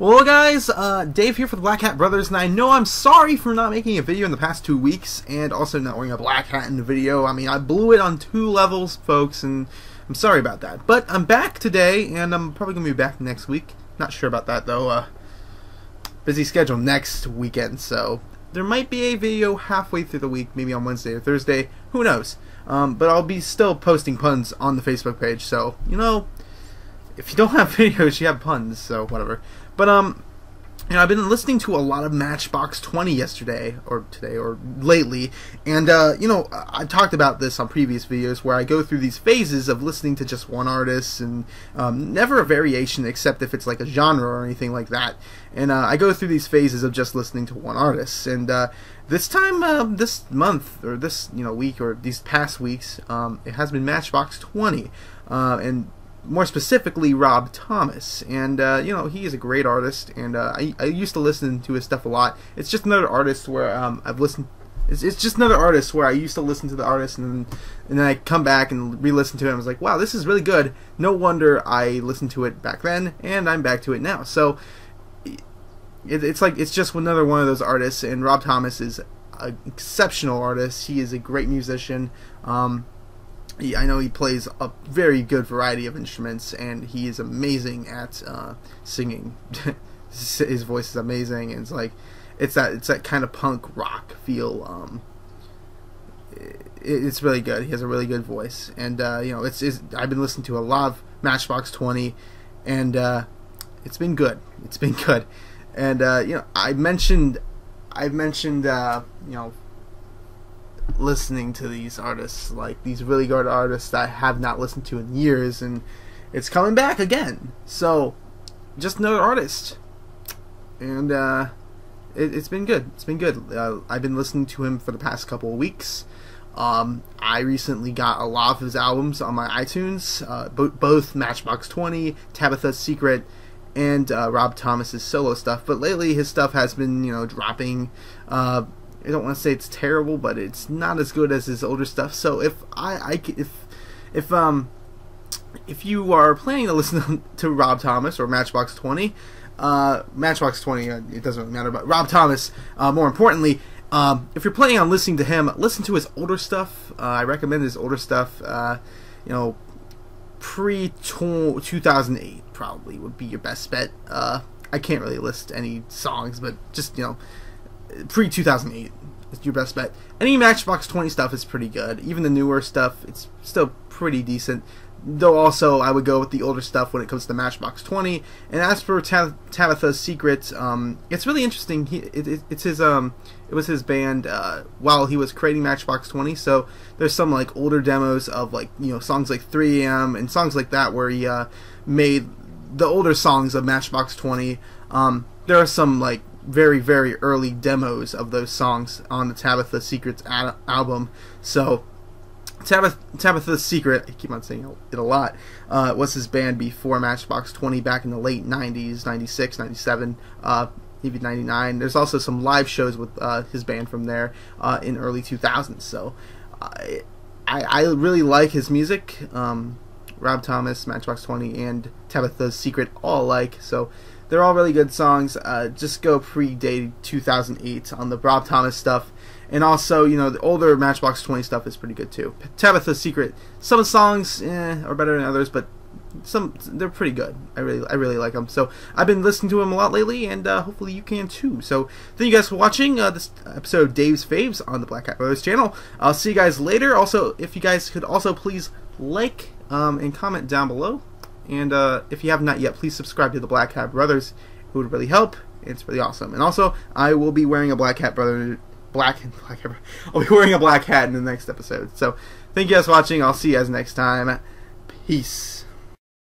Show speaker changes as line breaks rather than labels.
Well, guys, uh, Dave here for the Black Hat Brothers, and I know I'm sorry for not making a video in the past two weeks, and also not wearing a black hat in the video. I mean, I blew it on two levels, folks, and I'm sorry about that. But I'm back today, and I'm probably going to be back next week. Not sure about that, though. Uh, busy schedule next weekend, so there might be a video halfway through the week, maybe on Wednesday or Thursday. Who knows? Um, but I'll be still posting puns on the Facebook page, so, you know, if you don't have videos, you have puns, so whatever. But um, you know, I've been listening to a lot of Matchbox 20 yesterday, or today, or lately, and uh, you know, I talked about this on previous videos where I go through these phases of listening to just one artist and um, never a variation except if it's like a genre or anything like that. And uh, I go through these phases of just listening to one artist, and uh, this time, uh, this month or this you know week or these past weeks, um, it has been Matchbox 20, uh, and more specifically Rob Thomas. And uh, you know he is a great artist, and uh, I, I used to listen to his stuff a lot. It's just another artist where um, I've listened. It's, it's just another artist where I used to listen to the artist, and then, and then I come back and re-listen to it. I was like, wow, this is really good. No wonder I listened to it back then, and I'm back to it now. So it, it's like it's just another one of those artists, and Rob Thomas is an exceptional artist. He is a great musician. Um, he, I know he plays a very good variety of instruments, and he is amazing at uh, singing. His voice is amazing, and it's like it's that it's that kind of punk rock feel. Um, it, it's really good. He has a really good voice, and uh, you know, it's, it's, I've been listening to a lot of Matchbox Twenty, and uh, it's been good. It's been good, and uh, you know, I mentioned I've mentioned uh, you know listening to these artists, like these really good artists that I have not listened to in years, and it's coming back again. So, just another artist, and uh, it, has been good. It's been good. Uh, I've been listening to him for the past couple of weeks. Um, I recently got a lot of his albums on my iTunes, uh, bo- both Matchbox Twenty, Tabitha's Secret, and uh, Rob Thomas's solo stuff. But lately, his stuff has been, you know, dropping. Uh, I don't want to say it's terrible, but it's not as good as his older stuff. So if I, I if if um if you are planning to listen to Rob Thomas or Matchbox Twenty, uh, Matchbox Twenty, uh, it doesn't really matter. But Rob Thomas, uh, more importantly, um, if you're planning on listening to him, listen to his older stuff. Uh, I recommend his older stuff. Uh, you know, pre 2008 probably would be your best bet. Uh, I can't really list any songs, but just you know pre 2008 is your best bet. Any Matchbox 20 stuff is pretty good. Even the newer stuff, it's still pretty decent. Though also, I would go with the older stuff when it comes to Matchbox 20. And as for Tab- Tabitha's Secret, um, it's really interesting. He, it, it, it's his um, it was his band uh, while he was creating Matchbox 20. So there's some like older demos of like you know songs like 3 a.m. and songs like that where he uh, made the older songs of Matchbox 20. Um, there are some like very very early demos of those songs on the Tabitha Secrets ad- album. So Tabitha, Tabitha's Secret, I keep on saying it a lot, uh, was his band before Matchbox 20 back in the late 90s, 96, 97, uh, maybe 99. There's also some live shows with uh, his band from there uh, in early 2000s. So I, I, really like his music. Um, Rob Thomas, Matchbox 20, and Tabitha's Secret all like. So they're all really good songs. Uh, just go pre-dated 2008 on the Rob Thomas stuff. And also, you know, the older Matchbox 20 stuff is pretty good too. Tabitha's Secret, some songs eh, are better than others, but some they're pretty good. I really I really like them. So I've been listening to them a lot lately, and uh, hopefully you can too. So thank you guys for watching uh, this episode of Dave's Faves on the Black Hat Brothers channel. I'll see you guys later. Also, if you guys could also please like um, and comment down below. And uh, if you have not yet, please subscribe to the Black Hat Brothers. It would really help. It's really awesome. And also, I will be wearing a Black Hat Brother black and black hat. I'll be wearing a black hat in the next episode. So, thank you guys for watching. I'll see you guys next time. Peace.